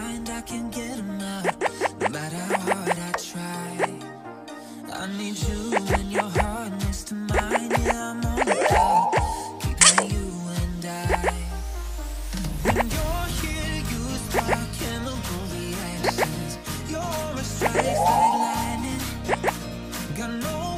mind, I can't get enough No matter how hard I try I need you and your heart next to mine. Yeah, I'm on the clock Keeping you and I. When you're here, you spark chemical reactions You're a strike like lightning Got no